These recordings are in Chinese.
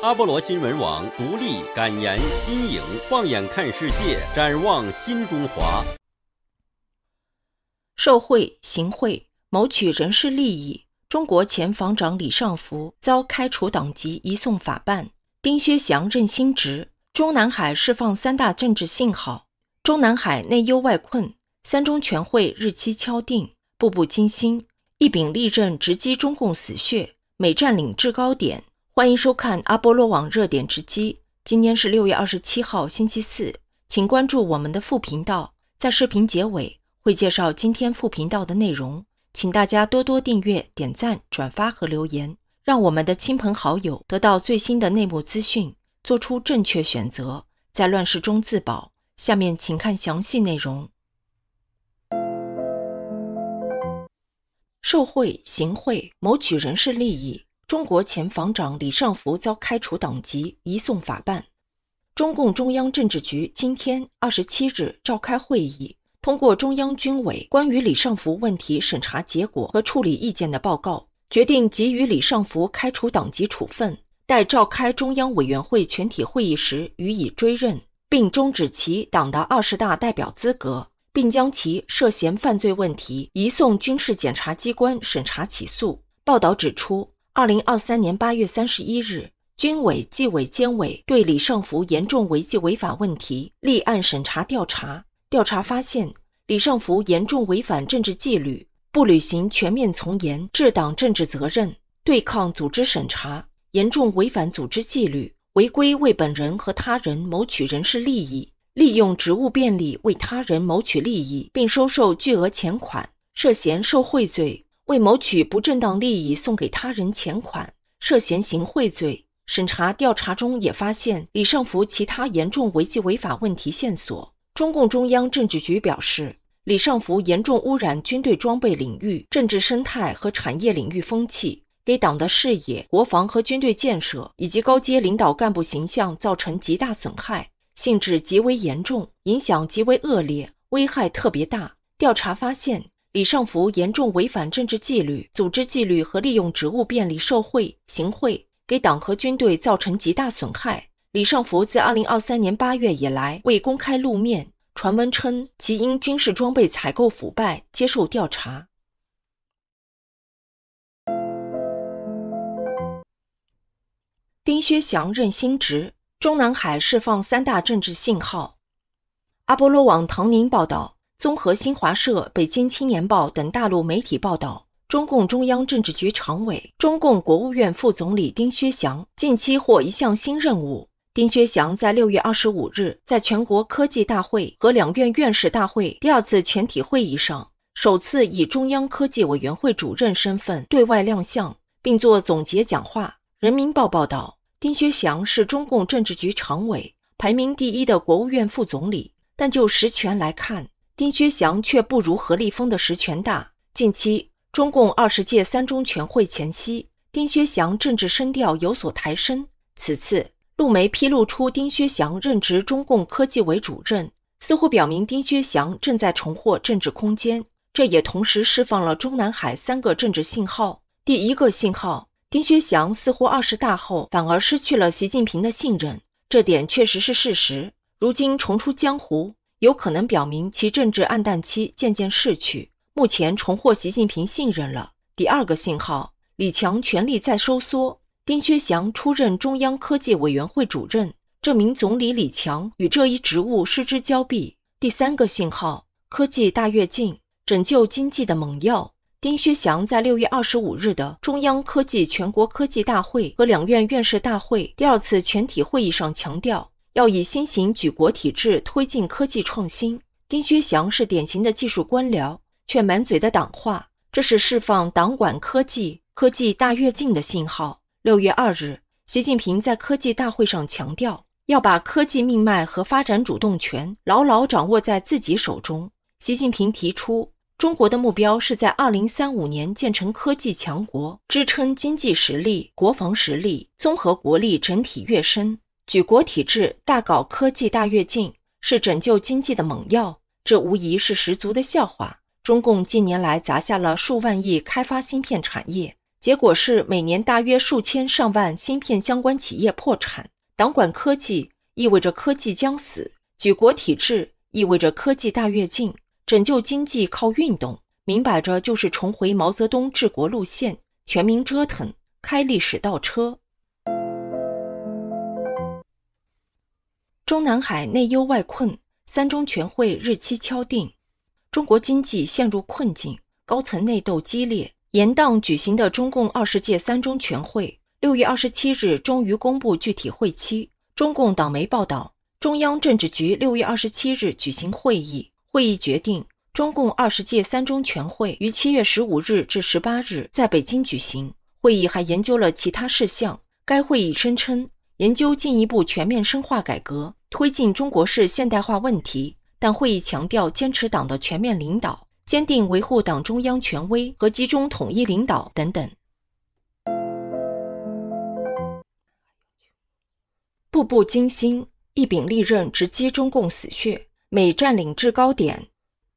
阿波罗新闻网独立、敢言、新颖，放眼看世界，展望新中华。受贿、行贿、谋取人事利益，中国前防长李尚福遭开除党籍，移送法办。丁薛祥任新职。中南海释放三大政治信号。中南海内忧外困，三中全会日期敲定，步步惊心。一柄利刃直击中共死穴，每占领制高点。欢迎收看阿波罗网热点直击。今天是六月二十七号，星期四，请关注我们的副频道。在视频结尾会介绍今天副频道的内容，请大家多多订阅、点赞、转发和留言，让我们的亲朋好友得到最新的内幕资讯，做出正确选择，在乱世中自保。下面请看详细内容。受贿、行贿、谋取人事利益。中国前防长李尚福遭开除党籍，移送法办。中共中央政治局今天二十七日召开会议，通过中央军委关于李尚福问题审查结果和处理意见的报告，决定给予李尚福开除党籍处分，待召开中央委员会全体会议时予以追认，并终止其党的二十大代表资格，并将其涉嫌犯罪问题移送军事检察机关审查起诉。报道指出。二零二三年八月三十一日，军委纪委监委对李尚福严重违纪违法问题立案审查调查。调查发现，李尚福严重违反政治纪律，不履行全面从严治党政治责任，对抗组织审查，严重违反组织纪律，违规为本人和他人谋取人事利益，利用职务便利为他人谋取利益，并收受巨额钱款，涉嫌受贿罪。为谋取不正当利益送给他人钱款，涉嫌行贿罪。审查调查中也发现李尚福其他严重违纪违法问题线索。中共中央政治局表示，李尚福严重污染军队装备领域、政治生态和产业领域风气，给党的事业、国防和军队建设以及高阶领导干部形象造成极大损害，性质极为严重，影响极为恶劣，危害特别大。调查发现。李尚福严重违反政治纪律、组织纪律和利用职务便利受贿、行贿，给党和军队造成极大损害。李尚福自2023年8月以来未公开露面，传闻称其因军事装备采购腐败接受调查。丁薛祥任新职，中南海释放三大政治信号。阿波罗网唐宁报道。综合新华社、北京青年报等大陆媒体报道，中共中央政治局常委、中共国务院副总理丁薛祥近期获一项新任务。丁薛祥在六月二十五日在全国科技大会和两院院士大会第二次全体会议上，首次以中央科技委员会主任身份对外亮相，并作总结讲话。人民报报道，丁薛祥是中共政治局常委，排名第一的国务院副总理，但就实权来看。丁薛祥却不如何立峰的实权大。近期，中共二十届三中全会前夕，丁薛祥政治声调有所抬升。此次，陆媒披露出丁薛祥任职中共科技委主任，似乎表明丁薛祥正在重获政治空间。这也同时释放了中南海三个政治信号。第一个信号，丁薛祥似乎二十大后反而失去了习近平的信任，这点确实是事实。如今重出江湖。有可能表明其政治暗淡期渐渐逝去，目前重获习近平信任了。第二个信号，李强权力在收缩，丁薛祥出任中央科技委员会主任，证明总理李强与这一职务失之交臂。第三个信号，科技大跃进，拯救经济的猛药。丁薛祥在六月二十五日的中央科技全国科技大会和两院院士大会第二次全体会议上强调。要以新型举国体制推进科技创新。丁薛祥是典型的技术官僚，却满嘴的党话，这是释放党管科技、科技大跃进的信号。六月二日，习近平在科技大会上强调，要把科技命脉和发展主动权牢牢掌握在自己手中。习近平提出，中国的目标是在二零三五年建成科技强国，支撑经济实力、国防实力、综合国力整体跃升。举国体制大搞科技大跃进是拯救经济的猛药，这无疑是十足的笑话。中共近年来砸下了数万亿开发芯片产业，结果是每年大约数千上万芯片相关企业破产。党管科技意味着科技将死，举国体制意味着科技大跃进，拯救经济靠运动，明摆着就是重回毛泽东治国路线，全民折腾，开历史倒车。中南海内忧外困，三中全会日期敲定，中国经济陷入困境，高层内斗激烈。延宕举行的中共二十届三中全会，六月二十七日终于公布具体会期。中共党媒报道，中央政治局六月二十七日举行会议，会议决定中共二十届三中全会于七月十五日至十八日在北京举行。会议还研究了其他事项。该会议声称，研究进一步全面深化改革，推进中国式现代化问题。但会议强调坚持党的全面领导。坚定维护党中央权威和集中统一领导等等。步步惊心，一柄利刃直击中共死穴。美占领制高点。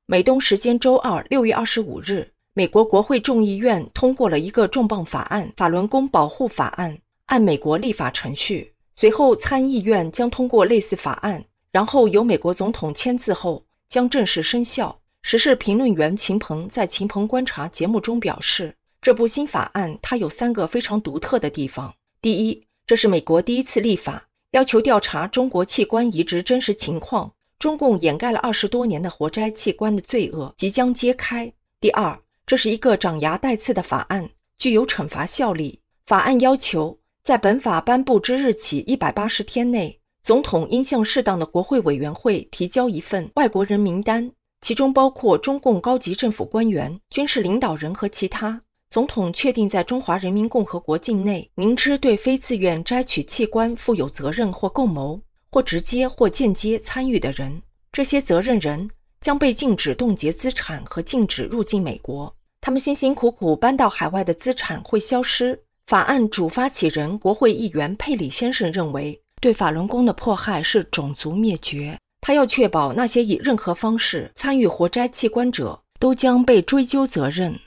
美东时间周二六月二十五日，美国国会众议院通过了一个重磅法案——法轮功保护法案，按美国立法程序。随后参议院将通过类似法案，然后由美国总统签字后将正式生效。时事评论员秦鹏在《秦鹏观察》节目中表示，这部新法案它有三个非常独特的地方。第一，这是美国第一次立法要求调查中国器官移植真实情况，中共掩盖了二十多年的活摘器官的罪恶即将揭开。第二，这是一个长牙带刺的法案，具有惩罚效力。法案要求，在本法颁布之日起一百八十天内，总统应向适当的国会委员会提交一份外国人名单。其中包括中共高级政府官员、军事领导人和其他。总统确定在中华人民共和国境内明知对非自愿摘取器官负有责任或共谋，或直接或间接参与的人，这些责任人将被禁止冻结资产和禁止入境美国。他们辛辛苦苦搬到海外的资产会消失。法案主发起人国会议员佩里先生认为，对法轮功的迫害是种族灭绝。他要确保那些以任何方式参与活摘器官者都将被追究责任。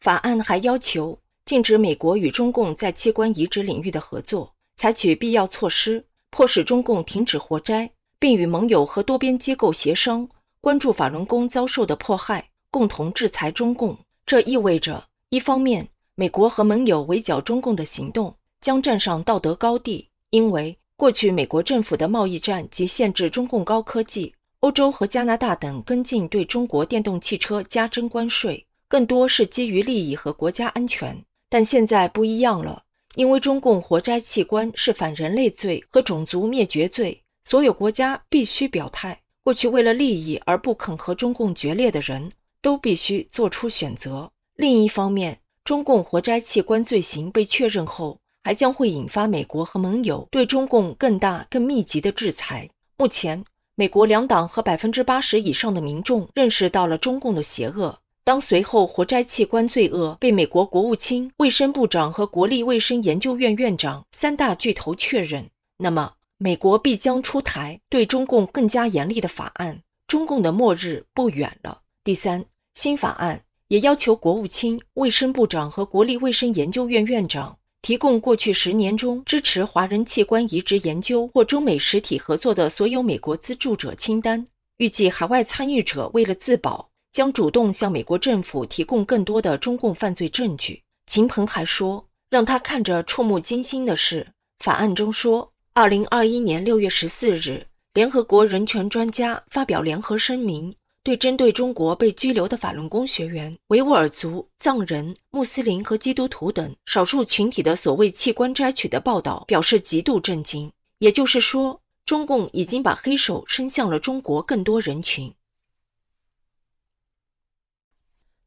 法案还要求禁止美国与中共在器官移植领域的合作，采取必要措施，迫使中共停止活摘，并与盟友和多边机构协商，关注法轮功遭受的迫害，共同制裁中共。这意味着，一方面，美国和盟友围剿中共的行动将站上道德高地，因为。过去，美国政府的贸易战及限制中共高科技，欧洲和加拿大等跟进对中国电动汽车加征关税，更多是基于利益和国家安全。但现在不一样了，因为中共活摘器官是反人类罪和种族灭绝罪，所有国家必须表态。过去为了利益而不肯和中共决裂的人都必须做出选择。另一方面，中共活摘器官罪行被确认后。还将会引发美国和盟友对中共更大、更密集的制裁。目前，美国两党和百分之八十以上的民众认识到了中共的邪恶。当随后活摘器官罪恶被美国国务卿、卫生部长和国立卫生研究院院长三大巨头确认，那么美国必将出台对中共更加严厉的法案。中共的末日不远了。第三，新法案也要求国务卿、卫生部长和国立卫生研究院院长。提供过去十年中支持华人器官移植研究或中美实体合作的所有美国资助者清单。预计海外参与者为了自保，将主动向美国政府提供更多的中共犯罪证据。秦鹏还说，让他看着触目惊心的是，法案中说，二零二一年六月十四日，联合国人权专家发表联合声明。对针对中国被拘留的法轮功学员、维吾尔族、藏人、穆斯林和基督徒等少数群体的所谓器官摘取的报道表示极度震惊。也就是说，中共已经把黑手伸向了中国更多人群。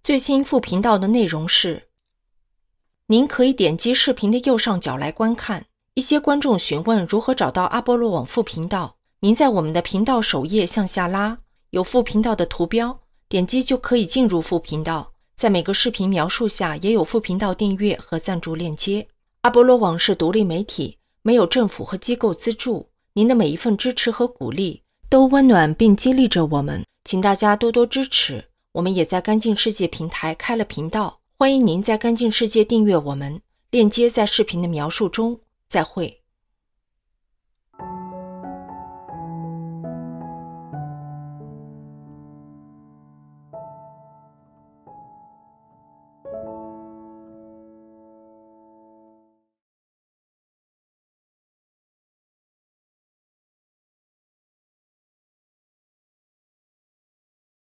最新副频道的内容是：您可以点击视频的右上角来观看。一些观众询问如何找到阿波罗网副频道，您在我们的频道首页向下拉。有副频道的图标，点击就可以进入副频道。在每个视频描述下也有副频道订阅和赞助链接。阿波罗网是独立媒体，没有政府和机构资助。您的每一份支持和鼓励都温暖并激励着我们，请大家多多支持。我们也在干净世界平台开了频道，欢迎您在干净世界订阅我们，链接在视频的描述中。再会。